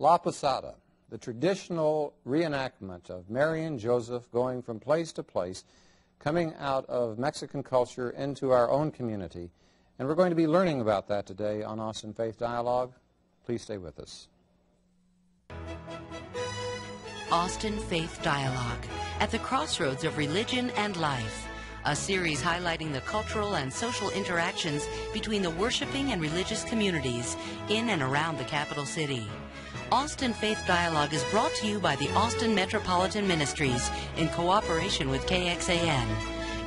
La Posada, the traditional reenactment of Mary and Joseph going from place to place, coming out of Mexican culture into our own community. And we're going to be learning about that today on Austin Faith Dialogue. Please stay with us. Austin Faith Dialogue at the crossroads of religion and life. A series highlighting the cultural and social interactions between the worshiping and religious communities in and around the capital city. Austin Faith Dialogue is brought to you by the Austin Metropolitan Ministries in cooperation with KXAN.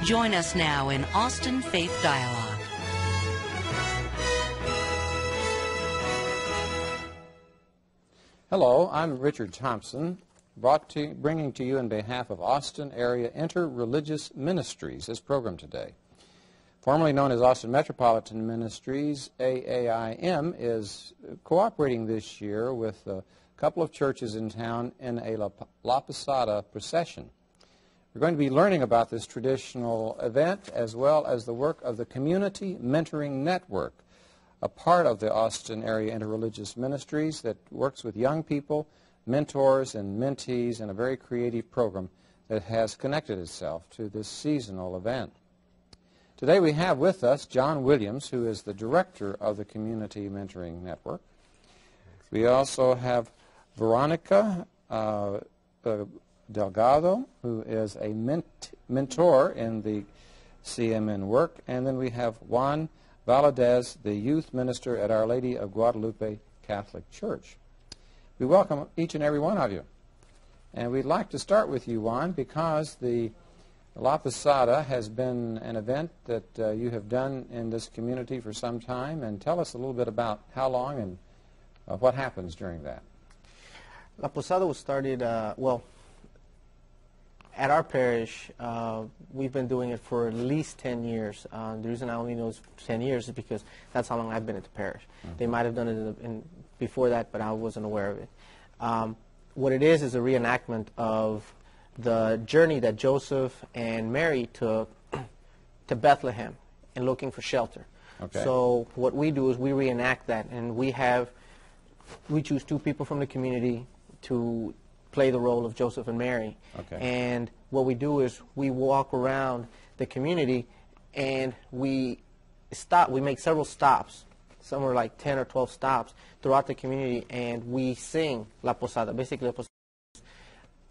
Join us now in Austin Faith Dialogue. Hello, I'm Richard Thompson, brought to, bringing to you in behalf of Austin Area Interreligious Ministries this program today. Formerly known as Austin Metropolitan Ministries, AAIM is cooperating this year with a couple of churches in town in a La, La Posada procession. We're going to be learning about this traditional event as well as the work of the Community Mentoring Network, a part of the Austin Area Interreligious Ministries that works with young people mentors and mentees in a very creative program that has connected itself to this seasonal event. Today we have with us John Williams, who is the director of the Community Mentoring Network. We also have Veronica uh, uh, Delgado, who is a ment mentor in the CMN work. And then we have Juan Valadez, the youth minister at Our Lady of Guadalupe Catholic Church. We welcome each and every one of you. And we'd like to start with you, Juan, because the La Posada has been an event that uh, you have done in this community for some time. And tell us a little bit about how long and uh, what happens during that. La Posada was started, uh, well, at our parish, uh, we've been doing it for at least 10 years. Uh, the reason I only know it's 10 years is because that's how long I've been at the parish. Mm-hmm. They might have done it in, in, before that, but I wasn't aware of it. Um, what it is is a reenactment of the journey that Joseph and Mary took to Bethlehem and looking for shelter. Okay. So what we do is we reenact that, and we have we choose two people from the community to play the role of Joseph and Mary. Okay. And what we do is we walk around the community and we stop. We make several stops, somewhere like 10 or 12 stops throughout the community, and we sing La Posada, basically La Posada,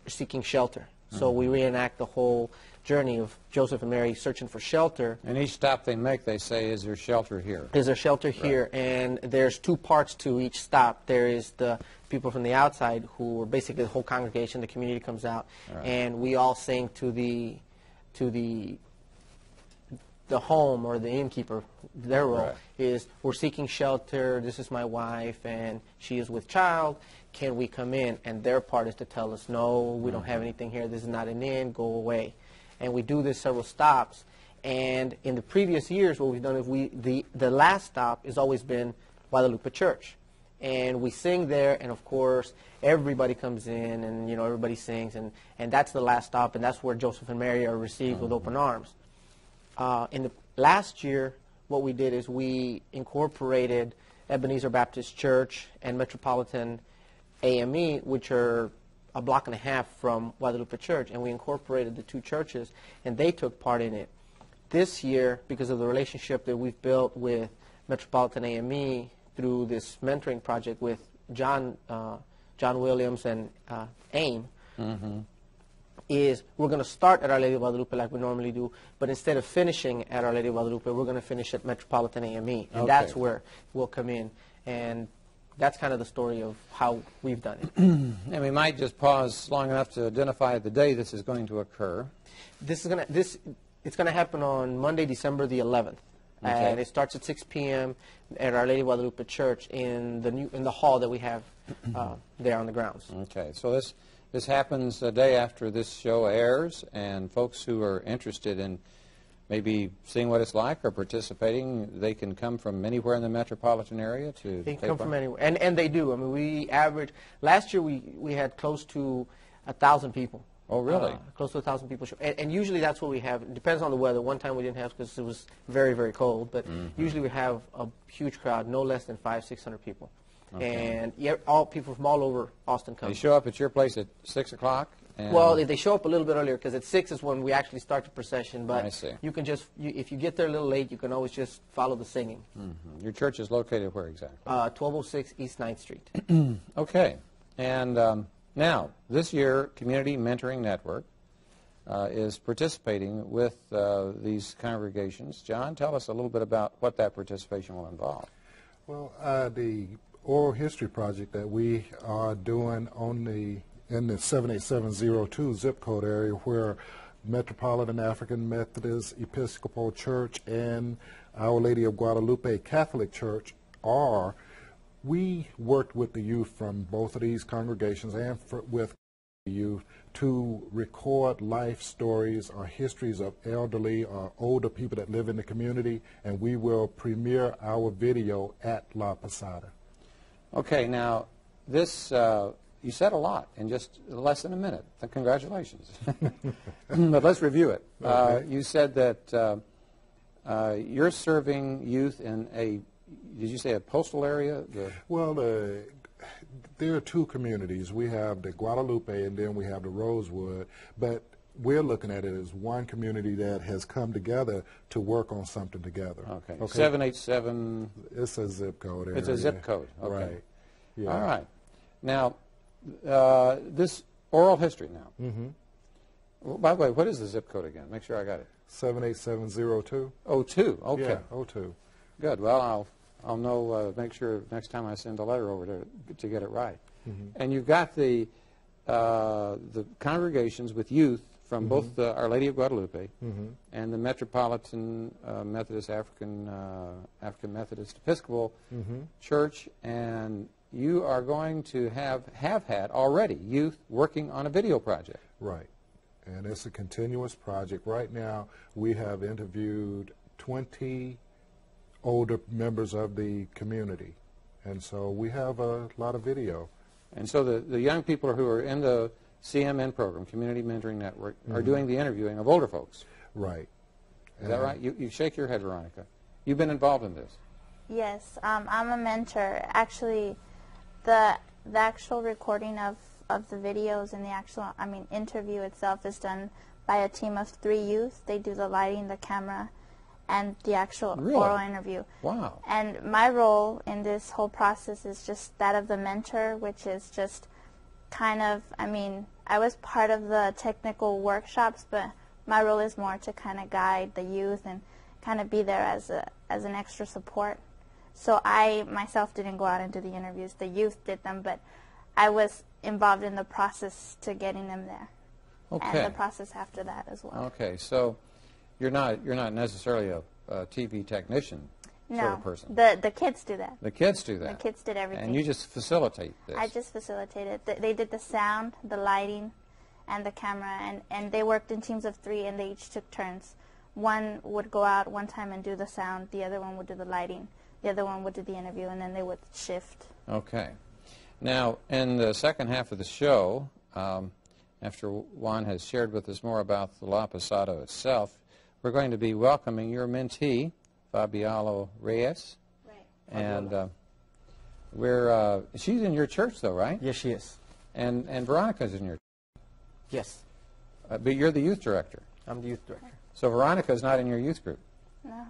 seeking shelter. So we reenact the whole journey of Joseph and Mary searching for shelter. And each stop they make, they say, is there shelter here? Is there shelter right. here? And there's two parts to each stop. There is the people from the outside who are basically the whole congregation, the community comes out, right. and we all sing to the to the the home or the innkeeper. Their role right. is we're seeking shelter. This is my wife, and she is with child. Can we come in? And their part is to tell us, no, we mm-hmm. don't have mm-hmm. anything here. This is not an inn. Go away. And we do this several stops. And in the previous years, what we've done is we the the last stop has always been Guadalupe Church and we sing there, and of course, everybody comes in, and you know everybody sings, and, and that's the last stop, and that's where Joseph and Mary are received mm-hmm. with open arms. Uh, in the last year, what we did is we incorporated Ebenezer Baptist Church and Metropolitan AME, which are a block and a half from Guadalupe Church, and we incorporated the two churches, and they took part in it. This year, because of the relationship that we've built with Metropolitan AME through this mentoring project with John, uh, John Williams and uh, AAIM, mm-hmm. Is we're going to start at Our Lady of Guadalupe like we normally do, but instead of finishing at Our Lady of Guadalupe, we're going to finish at Metropolitan AME, and okay. that's where we'll come in. And that's kind of the story of how we've done it. and we might just pause long enough to identify the day this is going to occur. This is going to this it's going to happen on Monday, December the 11th. Okay. And it starts at 6 p.m. at Our Lady of Guadalupe Church in the new in the hall that we have uh, there on the grounds. Okay, so this this happens a day after this show airs, and folks who are interested in maybe seeing what it's like or participating, they can come from anywhere in the metropolitan area to. They can come part. from anywhere, and and they do. I mean, we average last year we we had close to a thousand people Oh, really? Uh, close to a thousand people show, and, and, usually that's what we have. It depends on the weather. One time we didn't have because it was very, very cold, but mm-hmm. usually we have a huge crowd, no less than five, six hundred people, and yeah, all people from all over Austin come. They show up at your place at 6 o'clock? Well, they- they show up a little bit earlier because at six is when we actually start the procession. But I see. you can just, you, if you get there a little late, you can always just follow the singing. Your church is located where exactly? Uh, 1206 East 9th Street. Okay. And um, now, this year, Community Mentoring Network uh, is participating with uh, these congregations. John, tell us a little bit about what that participation will involve. Well, uh, the oral history project that we are doing on the in the 78702 zip code area where Metropolitan African Methodist Episcopal Church and Our Lady of Guadalupe Catholic Church are, we worked with the youth from both of these congregations and for, with youth to record life stories or histories of elderly or older people that live in the community, and we will premiere our video at La Posada. Okay, now, this, uh, you said a lot in just less than a minute. Congratulations. but let's review it. Uh, you said that uh, uh, you're serving youth in a, did you say a postal area? The, Well, uh, there are two communities. We have the Guadalupe and then we have the Rosewood, but we're looking at it as one community that has come together to work on something together. okay. okay. 787, It's a zip code area. It's a zip code, okay. Right. Yeah. all right. Now, uh, this oral history now. Mm-hmm. By the way, what is the zip code again? Make sure I got it. 78702? Oh, two. Okay. Yeah, 02. Good. Well, I'll I'll know. Uh, make sure next time I send a letter over to to get it right. And you've got the uh, the congregations with youth from both the Our Lady of Guadalupe and the Metropolitan uh, Methodist African uh, African Methodist Episcopal Church, and you are going to have have had already youth working on a video project. Right. And it's a continuous project. Right now, we have interviewed 20 older members of the community. And so we have a lot of video. And so the, the young people who are in the CMN program, Community Mentoring Network, are doing the interviewing of older folks. Right. Is that right? You, you shake your head, Veronica. You've been involved in this. Yes, um, I'm a mentor. Actually, the the actual recording of, of the videos and the actual, I mean, interview itself is done by a team of three youth. They do the lighting, the camera, and the actual Really? oral interview. Wow. And my role in this whole process is just that of the mentor, which is just kind of, I mean, I was part of the technical workshops, but my role is more to kind of guide the youth and kind of be there as a as an extra support. So I myself didn't go out and do the interviews. The youth did them, but I was involved in the process to getting them there, Okay. and the process after that as well. Okay. So you're not you're not necessarily a, a TV technician no, sort of person. the the kids do that. The kids do that. The kids did everything. And you just facilitate this. I just facilitated. They did the sound, the lighting, and the camera, and, and they worked in teams of three, and they each took turns. One would go out one time and do the sound, the other one would do the lighting, the other one would do the interview, and then they would shift. Okay. Now, in the second half of the show, um, after Juan has shared with us more about the La Posada itself, we're going to be welcoming your mentee, Fabiola Reyes. Right. And uh, we're, uh, she's in your church, though, right? Yes, she is. And, and Veronica's in your Yes, uh, But you're the youth director. I'm the youth director. So Veronica's not in your youth group.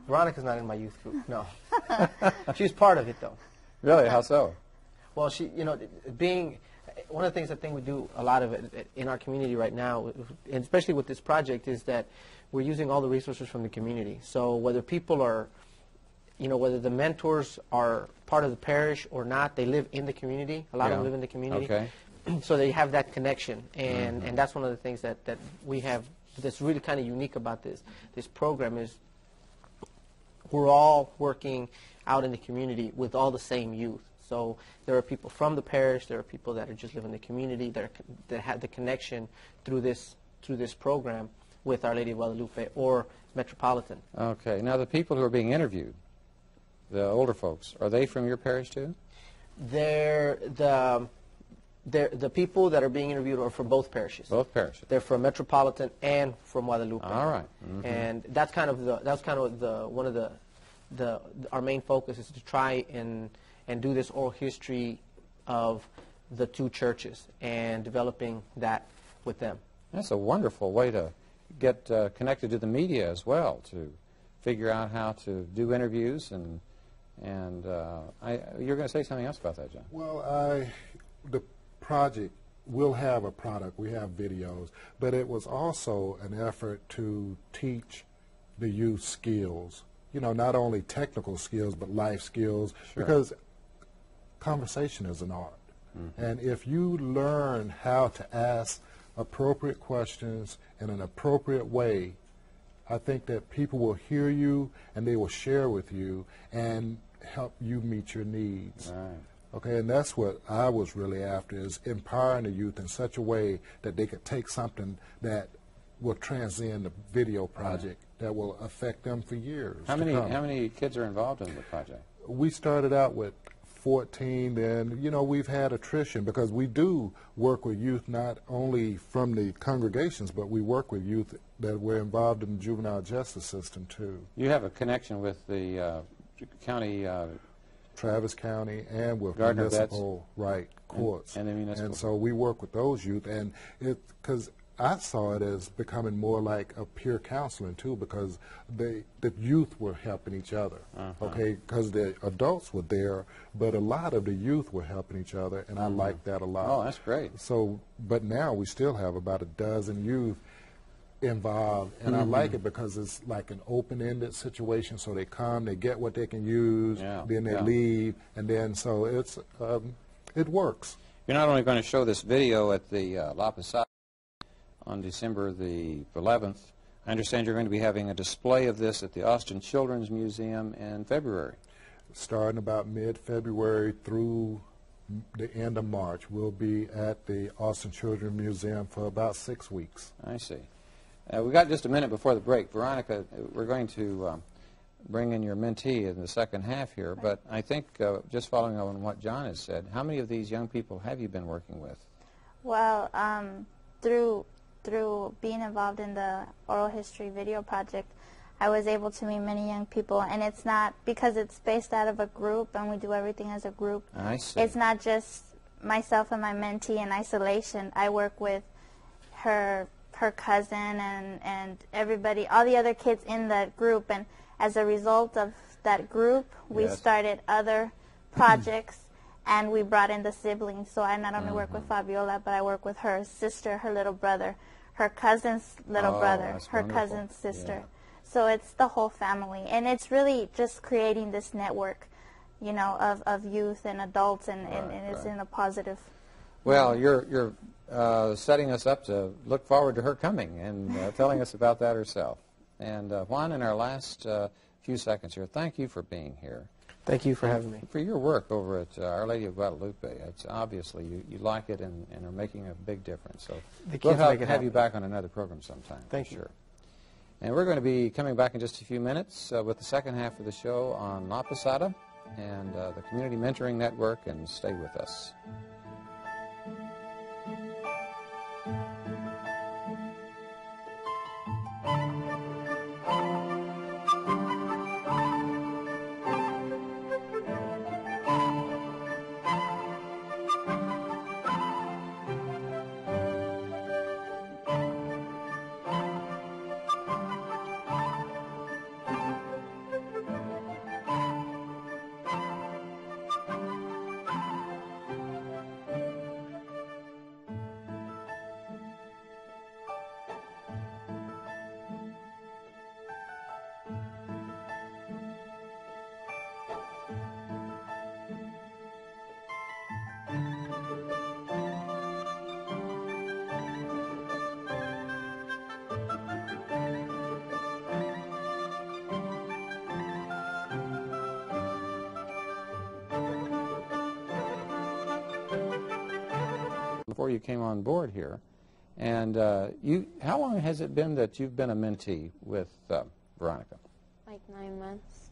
Veronica's not in my youth group. No, she's part of it though. Really? How so? Well, she, you know, being one of the things I think we do a lot of it in our community right now, and especially with this project, is that we're using all the resources from the community. So whether people are, you know, whether the mentors are part of the parish or not, they live in the community. A lot of them live in the community. Okay. so they have that connection, and mm-hmm. and that's one of the things that that we have that's really kind of unique about this this program is we're all working out in the community with all the same youth. So there are people from the parish, there are people that are just live in the community that are, that have the connection through this through this program with Our Lady of Guadalupe or Metropolitan. Okay. Now, the people who are being interviewed, the older folks, are they from your parish, too? They're the they're, the people that are being interviewed are from both parishes. Both parishes. They're from Metropolitan and from Guadalupe. All right. Mhm. And that's kind of the that's kind of the one of the the our main focus is to try and and do this oral history of the two churches and developing that with them. That's a wonderful way to get uh, connected to the media as well, to figure out how to do interviews and and uh, I, you're going to say something else about that, John. Well, I, the project will have a product. We have videos, but it was also an effort to teach the youth skills. You know, not only technical skills but life skills, Sure. because conversation is an art. And if you learn how to ask appropriate questions in an appropriate way, I think that people will hear you and they will share with you and help you meet your needs. Right. Okay, and that's what I was really after is empowering the youth in such a way that they could take something that will transcend the video uh-huh. project that will affect them for years. How many come. how many kids are involved in the project? We started out with 14, then, you know, we've had attrition because we do work with youth not only from the congregations, but we work with youth that were involved in the juvenile justice system too. You have a connection with the uh, county uh, Travis County and with Gardner municipal right courts. and the municipal And so we work with those youth, and it because I saw it as becoming more like a peer counseling too, because they the youth were helping each other. Uh-huh. Okay, because the adults were there, but a lot of the youth were helping each other, and I liked that a lot. Oh, that's great. So, but now we still have about a dozen youth involved, and I like it because it's like an open-ended situation. So they come, they get what they can use, Yeah, then they yeah. leave, and then so it's um, it works. You're not only going to show this video at the uh, La Posada on December the 11th. I understand you're going to be having a display of this at the Austin Children's Museum in February. Starting about mid-February through the end of March, we'll be at the Austin Children's Museum for about six weeks. I see. Uh, we got just a minute before the break. Veronica, uh, we're going to um, bring in your mentee in the second half here, but I think uh, just following on what John has said, how many of these young people have you been working with? Well, um, through through being involved in the oral history video project, I was able to meet many young people, and it's not because it's based out of a group and we do everything as a group. I see. It's not just myself and my mentee in isolation. I work with her her cousin and and everybody, all the other kids in that group, and as a result of that group, we Yes. started other projects. And we brought in the siblings, so I not only work Mm-hmm. with Fabiola, but I work with her sister, her little brother, her cousin's little Oh, brother, her wonderful. cousin's sister. Yeah. So it's the whole family, and it's really just creating this network, you know, of, of youth and adults, and, and, Right, and it's right. in a positive. Well, you're you're uh, setting us up to look forward to her coming and uh, telling us about that herself. And uh, Juan, in our last uh, few seconds here, thank you for being here. Thank you for having me. For your work over at uh, Our Lady of Guadalupe, it's obviously you, you like it and, and are making a big difference. So The we'll kids have, make it have you back on another program sometime. Thank for you. Sure. And we're going to be coming back in just a few minutes uh, with the second half of the show on La Posada and uh, the Community Mentoring Network, and stay with us. Before you came on board here. And uh, you, how long has it been that you've been a mentee with uh, Veronica? Like nine months.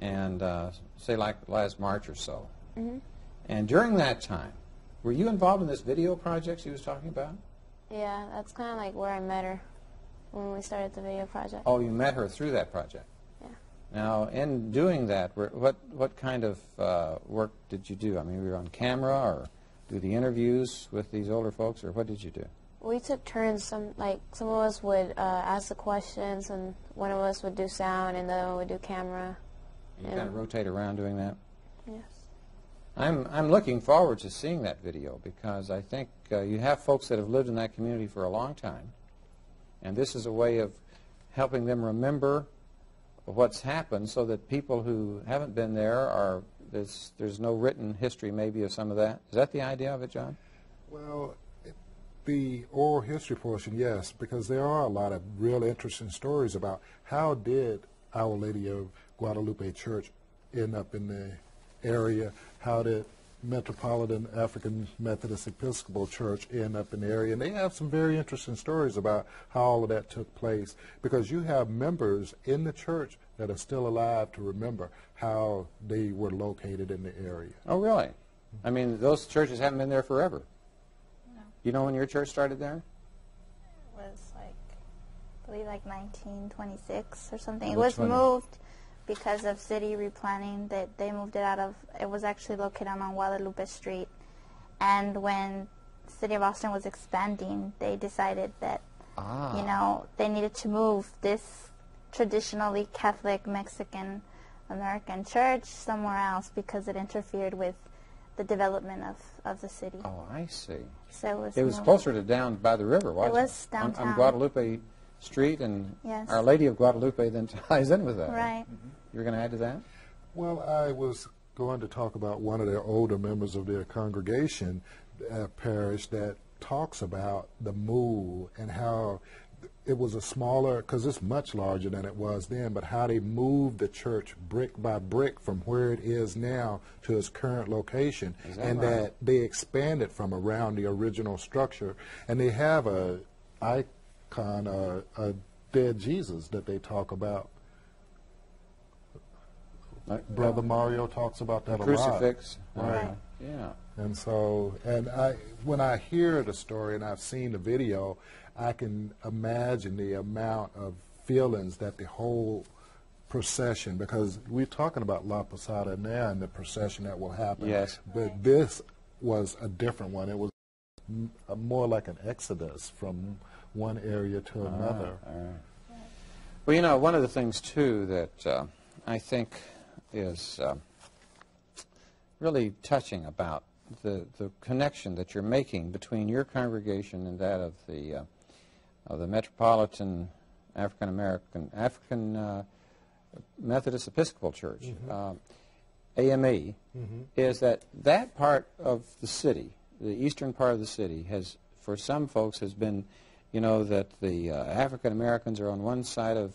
And uh, say like last March or so. Mhm. And during that time, were you involved in this video project she was talking about? Yeah, that's kind of like where I met her when we started the video project. Oh, you met her through that project. Yeah. Now, in doing that, what, what kind of uh, work did you do? I mean, were you on camera or do the interviews with these older folks, or what did you do? We took turns. Some like some of us would uh, ask the questions, and one of us would do sound, and the other one would do camera. You kind of rotate around doing that? Yes. I'm, I'm looking forward to seeing that video because I think uh, you have folks that have lived in that community for a long time, and this is a way of helping them remember what's happened so that people who haven't been there are there's there's no written history maybe of some of that. Is that the idea of it, John? Well, the oral history portion, yes, because there are a lot of real interesting stories about how did Our Lady of Guadalupe Church end up in the area? How did Metropolitan African Methodist Episcopal Church end up in the area? And they have some very interesting stories about how all of that took place because you have members in the church that are still alive to remember how they were located in the area. Oh, really? I mean, those churches haven't been there forever. No. You know when your church started there? It was like, I believe like 1926 or something. It was one? moved because of city replanning. That they moved it out of. It was actually located on Guadalupe Street, and when the city of Austin was expanding, they decided that Ah. you know they needed to move this traditionally Catholic Mexican American church somewhere else because it interfered with the development of, of the city. Oh, I see. So it was It was closer to down by the river, wasn't it? was On- On. Guadalupe Street, and Yes. Our Lady of Guadalupe then ties in with that. Right. You were going to add to that? Well, I was going to talk about one of their older members of their congregation uh, parish that talks about the move and how it was a smaller, because it's much larger than it was then, but how they moved the church brick by brick from where it is now to its current location, that and right? that they expanded from around the original structure, and they have a icon, a, a dead Jesus that they talk about. Brother Mario talks about that a lot. Crucifix. Right. Yeah. And so, and I, when I hear the story and I've seen the video, I can imagine the amount of feelings that the whole procession, because we're talking about La Posada now and the procession that will happen. Yes. But this was a different one. It was more like an exodus from one area to another. Well, you know, one of the things, too, that uh, I think is uh, really touching about the, the connection that you're making between your congregation and that of the, uh, of the Metropolitan African American, African uh, Methodist Episcopal Church, uh, AME, is that that part of the city, the eastern part of the city, has, for some folks, has been, you know, that the uh, African Americans are on one side of,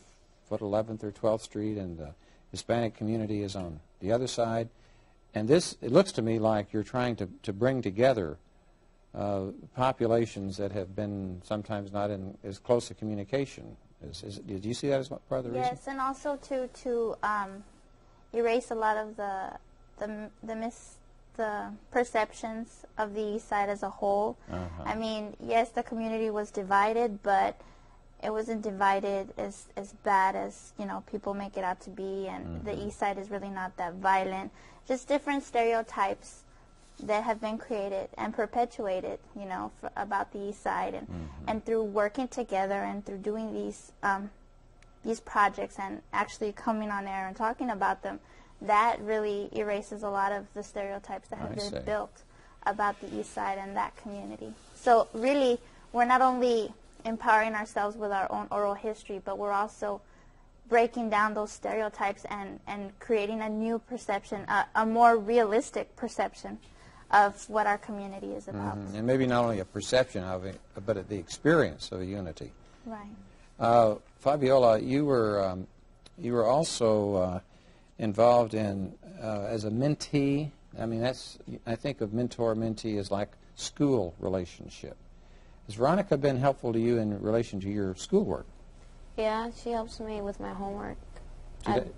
what, 11th or 12th Street, and the Hispanic community is on the other side. And this, it looks to me like you're trying to, to bring together uh, populations that have been sometimes not in as close a communication. Is, is, did you see that as part of the reason? Yes, and also to to um, erase a lot of the the the mis the perceptions of the East Side as a whole. Uh-huh. I mean, yes, the community was divided, but it wasn't divided as as bad as you know people make it out to be. And the East Side is really not that violent. Just different stereotypes that have been created and perpetuated, you know, about the East Side, and and through working together and through doing these um, these projects and actually coming on air and talking about them, that really erases a lot of the stereotypes that have I been see. built about the East Side and that community. So really, we're not only empowering ourselves with our own oral history, but we're also breaking down those stereotypes and, and creating a new perception, a, a more realistic perception of what our community is about. Mhm. And maybe not only a perception of it, but the experience of a unity. Right. Uh, Fabiola, you were um, you were also uh, involved in uh, as a mentee. I mean, that's I think of mentor mentee as like school relationship. Has Veronica been helpful to you in relation to your schoolwork? Yeah, she helps me with my homework. Do I- that-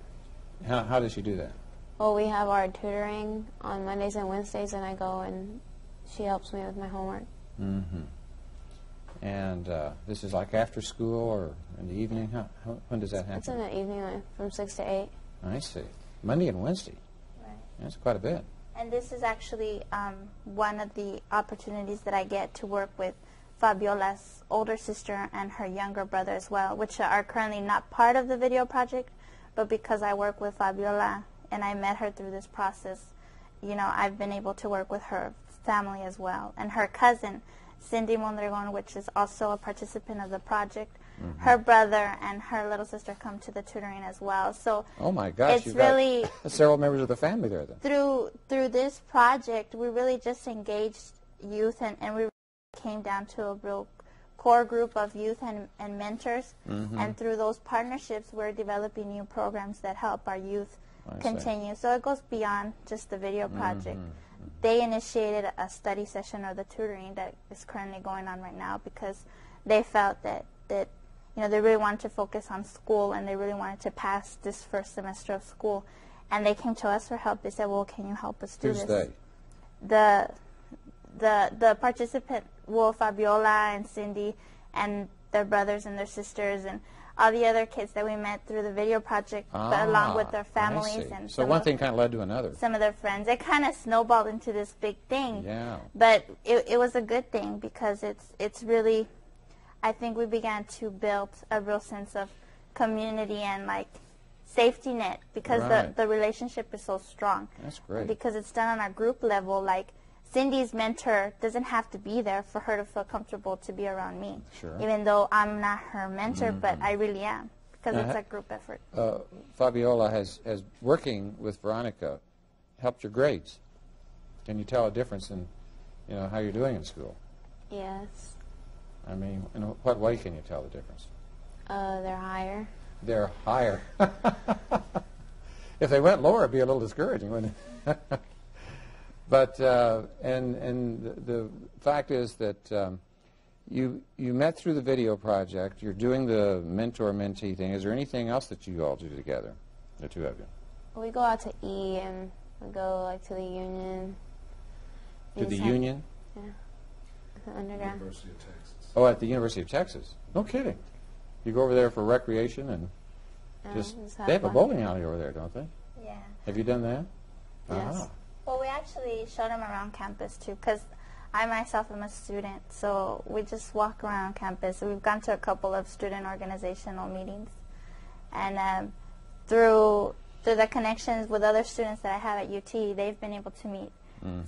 how, how does she do that? well, we have our tutoring on Mondays and Wednesdays, and I go and she helps me with my homework. Mm-hmm. And uh, this is like after school or in the evening? How, how, when does that happen? It's in the evening, like from six to eight. I see. Monday and Wednesday. Right. That's quite a bit. And this is actually um, one of the opportunities that I get to work with Fabiola's older sister and her younger brother as well, which are currently not part of the video project, but because I work with Fabiola and I met her through this process, you know, I've been able to work with her family as well. And her cousin, Cindy Mondragon, which is also a participant of the project, mm-hmm. her brother and her little sister come to the tutoring as well. So Oh my gosh, it's really several members of the family there then. through through this project, we really just engaged youth, and, and we came down to a real core group of youth and, and mentors. Mm-hmm. And through those partnerships, we're developing new programs that help our youth I see. continue. So it goes beyond just the video project. Mm-hmm. They initiated a study session or the tutoring that is currently going on right now because they felt that that you know they really wanted to focus on school and they really wanted to pass this first semester of school. And they came to us for help. They said, "Well, can you help us do Who's this?" they? the the the participant well Fabiola and Cindy and their brothers and their sisters and all the other kids that we met through the video project but along with Ah, their families and So one of, thing kind of led to another. some of their friends it kind of snowballed into this big thing Yeah. but it, it was a good thing because it's it's really I think we began to build a real sense of community and like safety net because Right. the, the relationship is so strong That's great. because it's done on a group level like Cindy's mentor doesn't have to be there for her to feel comfortable to be around me Sure. Mm-hmm. even though I'm not her mentor but I really am because it's Uh-huh. a group effort Uh, Fabiola has, has working with Veronica helped your grades. Can you tell a difference in, you know, how you're doing in school? Yes. I mean, in what way can you tell the difference? Uh, they're higher. They're higher. if they went lower, it'd be a little discouraging, wouldn't it? but uh, and and the, the fact is that um, you you met through the video project. You're doing the mentor mentee thing. Is there anything else that you all do together, the two of you? We go out to eat and we go like to the union. To the Inside- union? the underground. University of Texas. Oh, at the University of Texas. No kidding. You go over there for recreation and just just have they have a bowling alley over there, don't they? yeah Have you done that? Yes. Ah. Well, we actually showed them around campus too, because I myself am a student, so we just walk around campus. We've gone to a couple of student organizational meetings, and um, through through the connections with other students that I have at UT, they've been able to meet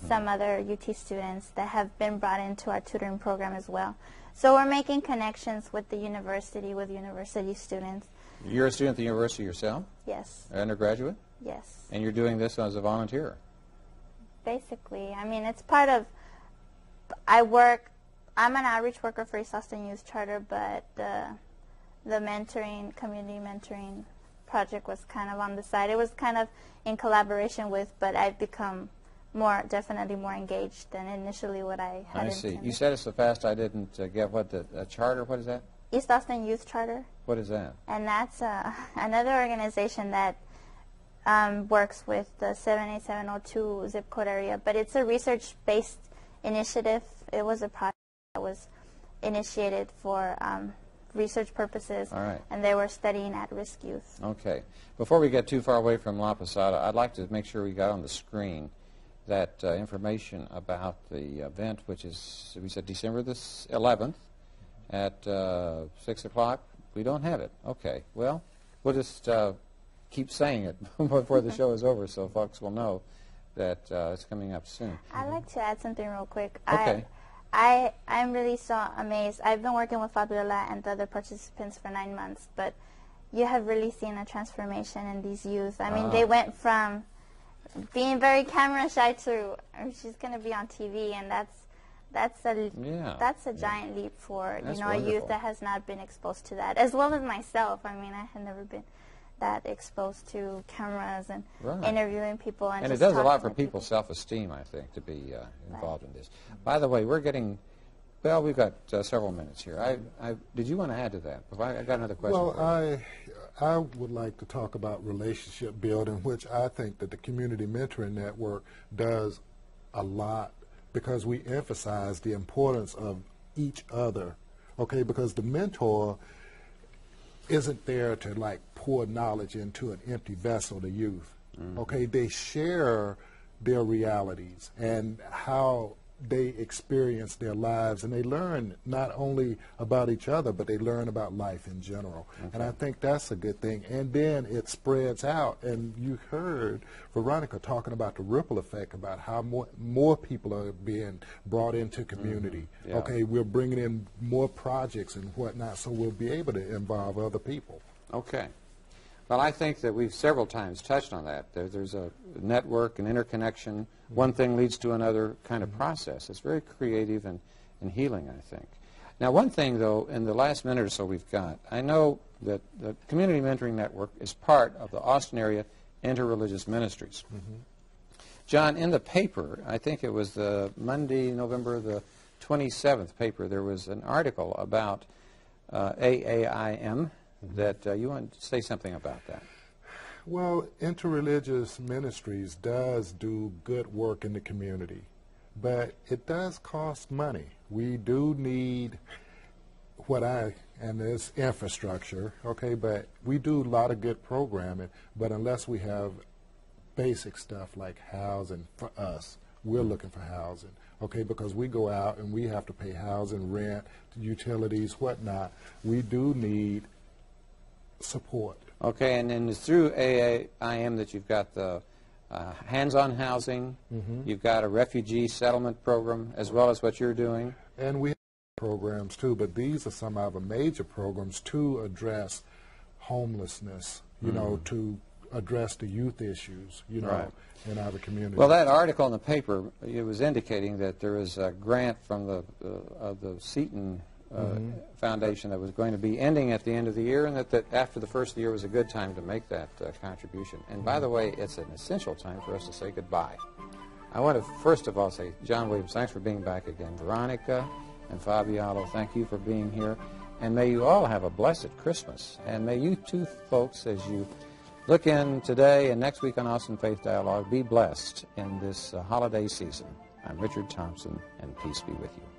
some other UT students that have been brought into our tutoring program as well. So we're making connections with the university, with university students. You're a student at the university yourself, Yes, an undergraduate, yes. and you're doing this as a volunteer. Basically. I mean, it's part of. I work. I'm an outreach worker for East Austin Youth Charter, but the the mentoring, community mentoring project was kind of on the side. It was kind of in collaboration with, but I've become more definitely more engaged than initially what I had I see. intended. You said it so fast I didn't uh, get what the a charter. What is that? East Austin Youth Charter. What is that? and that's uh, another organization that um, works with the 78702 zip code area. But it's a research-based initiative. It was a project that was initiated for um, research purposes, All right. and they were studying at-risk youth. Okay. Before we get too far away from La Posada, I'd like to make sure we got on the screen that uh, information about the event, which is, we said December the 11th at uh, 6 o'clock. We don't have it. Okay. Well, we'll just uh, keep saying it before the show is over so folks will know that uh, it's coming up soon. I'd like to add something real quick. Okay. I, I, I'm really so amazed. I've been working with Fabiola and the other participants for nine months, but you have really seen a transformation in these youth. I mean, Ah. they went from being very camera shy to "Oh, she's going to be on TV, and that's that's a Yeah. that's a giant leap for That's you know a youth that has not been exposed to that, as well as myself. I mean, I had never been that exposed to cameras and Right. interviewing people, and, And it does a lot for to people's self-esteem, I think, to be uh, involved in this. By the way, we're getting, well, we've got uh, several minutes here. I, I, did you want to add to that? I, I got another question. Well. I, I would like to talk about relationship building, which I think that the Community Mentoring Network does a lot because we emphasize the importance of each other. Okay, because the mentor isn't there to like pour knowledge into an empty vessel to youth. Mm-hmm. Okay, they share their realities and how they experience their lives. And they learn not only about each other but they learn about life in general. And i think that's a good thing. And then it spreads out. And you heard veronica talking about the ripple effect about how more, more people are being brought into mm-hmm. community. Yeah. okay we're bringing in more projects and whatnot so we'll be able to involve other people. Okay. Well, I think that we've several times touched on that. There, there's a network and interconnection. One thing leads to another kind of process. It's very creative and, and healing, I think. Now, one thing, though, in the last minute or so we've got, I know that the Community Mentoring Network is part of the Austin area Interreligious Ministries. John, in the paper, I think it was the Monday, November the 27th paper, there was an article about uh, AAIM that uh, you want to say something about that. Well, Interreligious Ministries does do good work in the community, but it does cost money. We do need what I, and this infrastructure, okay, but we do a lot of good programming, but unless we have basic stuff like housing for us, we're looking for housing, okay, because we go out and we have to pay housing, rent, utilities, whatnot. We do need support. Okay, and then it's through AAIM that you've got the uh, hands-on housing, you've got a refugee settlement program, as well as what you're doing. And we have programs too, but these are some of our major programs to address homelessness, you know, to address the youth issues, you know, Right. in our community. Well, that article in the paper, it was indicating that there is a grant from the, uh, of the Seton uh, Foundation that was going to be ending at the end of the year, and that, that after the first year was a good time to make that uh, contribution. And by the way, it's an essential time for us to say goodbye. I want to first of all say, John Williams, thanks for being back again. Veronica and Fabiano, thank you for being here. And may you all have a blessed Christmas. And may you two folks, as you look in today and next week on Austin Faith Dialogue, be blessed in this uh, holiday season. I'm Richard Thompson, and peace be with you.